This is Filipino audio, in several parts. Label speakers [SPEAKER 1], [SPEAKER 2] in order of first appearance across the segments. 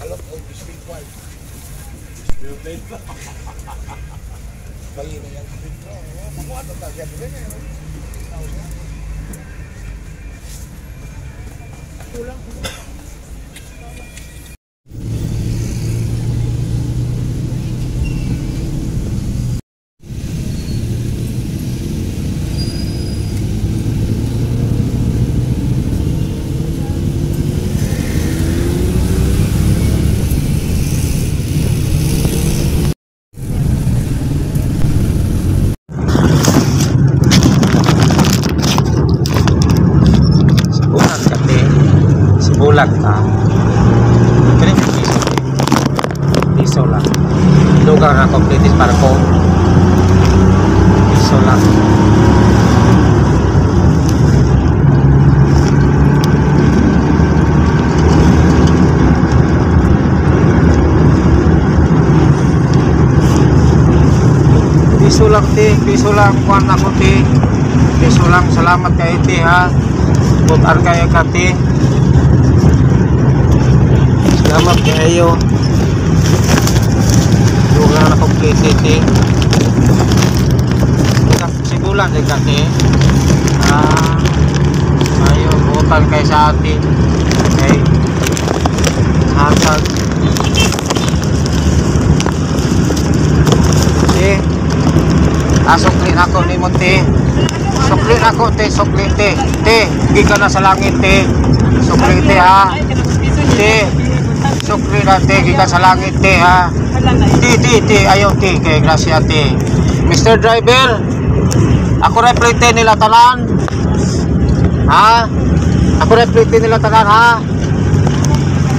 [SPEAKER 1] I love over the street white. Stupid.
[SPEAKER 2] Believe me, I'm a big dog. I'm. Lang ti, piso lang kuan ako ti. Piso lang salamat kay ti ha. Putar kaya kati. Salamat kayo. Lugar na complete ti. Sigulan din kati. Ah, ayo putar kay sa atin. Okay. Hasag. Asok ako ni Monte. Sukli ako te, sukli te. Te, ka na sa langit te. Sukli te ha. Te, sukli na te, ka sa langit te ha. Te, te, te, ayaw te, kay Gracia te. Mr. Driver, ako na plate nila tanan. Ha? Ako na plate nila tanan ha.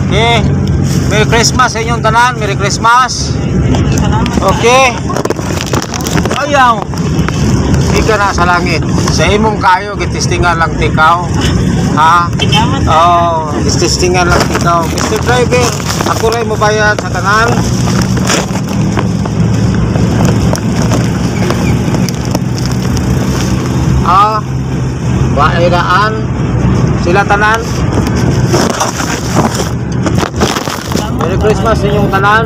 [SPEAKER 2] Okay. Merry Christmas sa inyong tanan. Merry Christmas. Okay. Ayaw. Di ka na sa langit. Sa imong kayo, gitistingan lang tikaw. Ha? Oh, gitistingan lang tikaw. Mr. Driver, ako rin mo bayad sa tanan. Ah, wairaan. Sila tanan. Merry Christmas inyong tanan.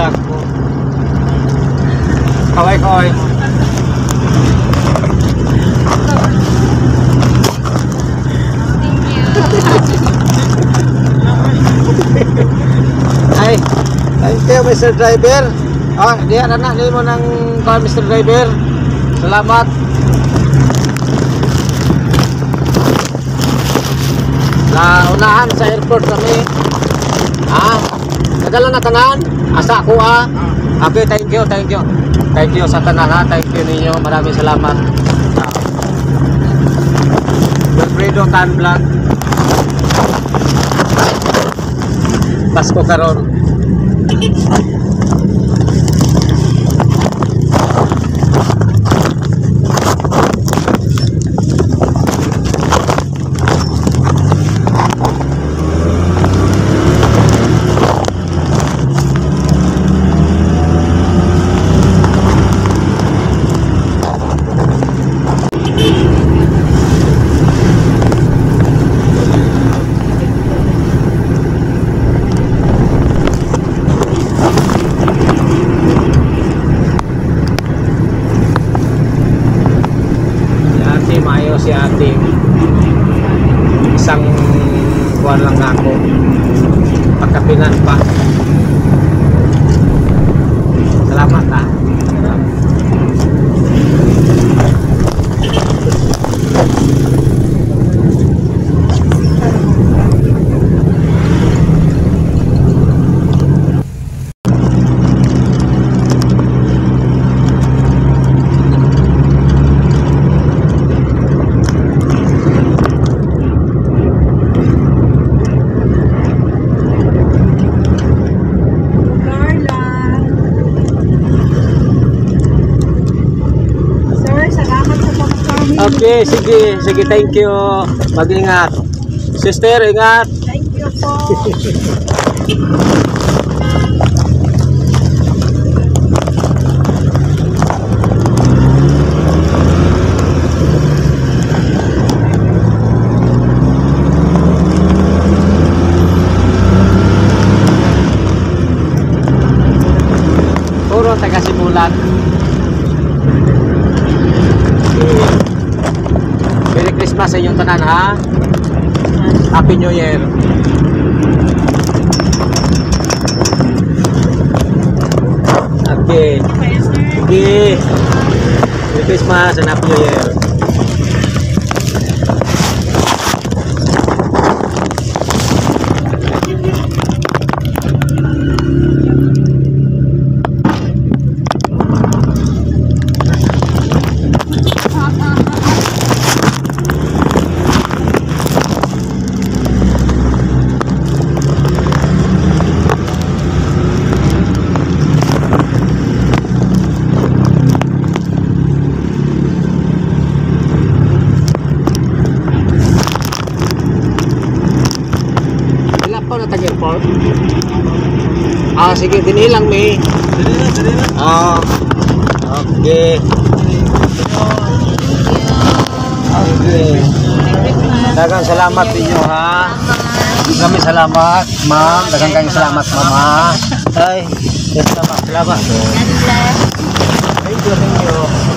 [SPEAKER 2] Vlog ko. Kaway kaway. Ay, thank you Mr. Driver. Oh, diyan na na, mo ng call Mr. Driver. Salamat. Na unahan sa airport kami. Ah, Nadala na tanan? Asa ko ah. Okay, thank you, thank you. Thank you sa tanan ha. Thank you ninyo. Maraming salamat. Wilfredo Tan Vlog. Pasko karon. Sige, sige, sige, thank you. Mag-ingat. Sister, ingat.
[SPEAKER 3] Thank you po.
[SPEAKER 2] Puro taga simulan. Merry Christmas sa inyong tanan ha. Happy New Year. Okay.
[SPEAKER 3] Okay.
[SPEAKER 2] Merry Christmas and Happy New Year. Sige, dinilang may. Ah, okay. Okay. Dagang salamat ninyo ha. Kami salamat, ma'am. Dagang kayong salamat, mama. Ay, salamat, salamat. Thank you, thank you.